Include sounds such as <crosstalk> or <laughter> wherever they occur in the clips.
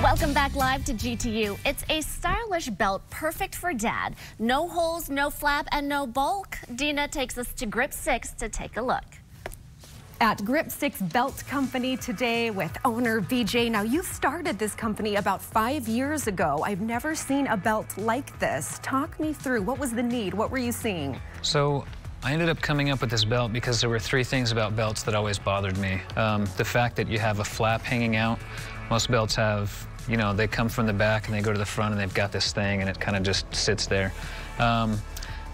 Welcome back live to GTU. It's a stylish belt perfect for dad. No holes, no flap, and no bulk. Dina takes us to Grip 6 to take a look. At Grip 6 Belt Company today with owner VJ. Now, you started this company about five years ago. I've never seen a belt like this. Talk me through. What was the need? What were you seeing? So I ended up coming up with this belt because there were three things about belts that always bothered me. Um, the fact that you have a flap hanging out. Most belts have, you know, they come from the back and they go to the front and they've got this thing and it kind of just sits there. Um,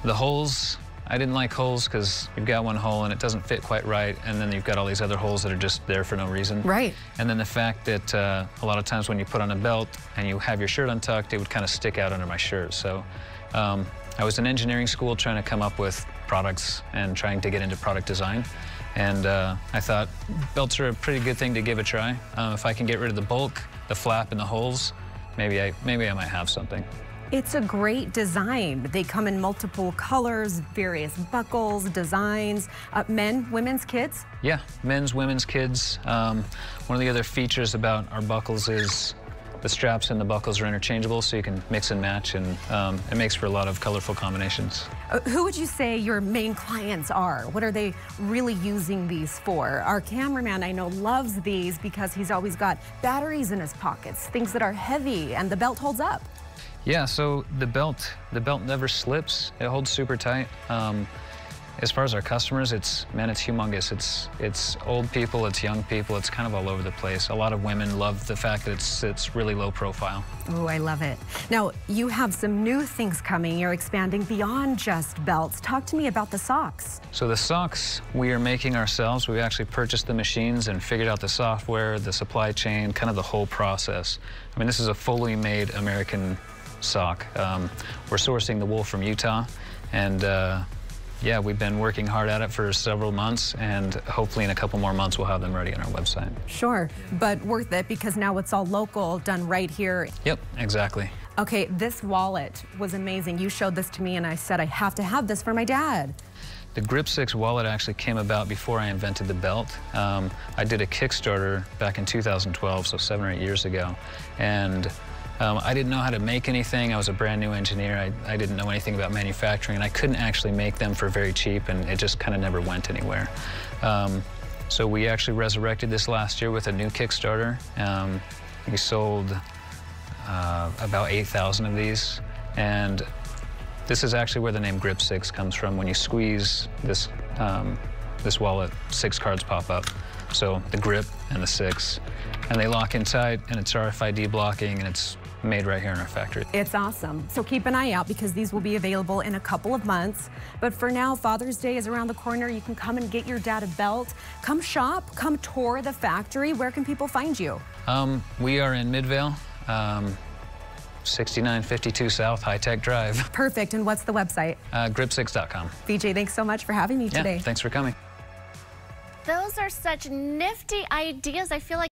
the holes, I didn't like holes because you've got one hole and it doesn't fit quite right, and then you've got all these other holes that are just there for no reason. Right. And then the fact that uh, a lot of times when you put on a belt and you have your shirt untucked, it would kind of stick out under my shirt. So um, I was in engineering school trying to come up with products and trying to get into product design. And uh, I thought belts are a pretty good thing to give a try. Um, if I can get rid of the bulk, the flap, and the holes, maybe I, maybe I might have something. It's a great design. They come in multiple colors, various buckles, designs. Uh, men, women's, kids? Yeah, men's, women's, kids. Um, one of the other features about our buckles is the straps and the buckles are interchangeable, so you can mix and match, and um, it makes for a lot of colorful combinations. Uh, who would you say your main clients are? What are they really using these for? Our cameraman, I know, loves these because he's always got batteries in his pockets, things that are heavy, and the belt holds up. Yeah, so the belt, the belt never slips. It holds super tight. Um, as far as our customers, it's man, it's humongous. It's it's old people, it's young people, it's kind of all over the place. A lot of women love the fact that it's it's really low profile. Oh, I love it. Now you have some new things coming. You're expanding beyond just belts. Talk to me about the socks. So the socks we are making ourselves. We actually purchased the machines and figured out the software, the supply chain, kind of the whole process. I mean, this is a fully made American sock. Um, we're sourcing the wool from Utah, and uh, yeah, we've been working hard at it for several months, and hopefully in a couple more months we'll have them ready on our website. Sure, but worth it because now it's all local, done right here. Yep, exactly. Okay, this wallet was amazing. You showed this to me, and I said I have to have this for my dad. The Grip 6 wallet actually came about before I invented the belt. Um, I did a Kickstarter back in 2012, so seven or eight years ago, and um, I didn't know how to make anything. I was a brand new engineer. I, I, didn't know anything about manufacturing, and I couldn't actually make them for very cheap, and it just kind of never went anywhere. Um, so we actually resurrected this last year with a new Kickstarter. Um, we sold uh, about 8,000 of these, and this is actually where the name Grip 6 comes from. When you squeeze this, um, this wallet, six cards pop up. So the grip and the six, and they lock in tight, and it's RFID blocking, and it's made right here in our factory. It's awesome. So keep an eye out because these will be available in a couple of months. But for now, Father's Day is around the corner. You can come and get your dad a belt. Come shop, come tour the factory. Where can people find you? Um, we are in Midvale. Um, 6952 South High Tech Drive. <laughs> Perfect. And what's the website? Uh, grip6.com. BJ, thanks so much for having me yeah, today. Thanks for coming. Those are such nifty ideas. I feel like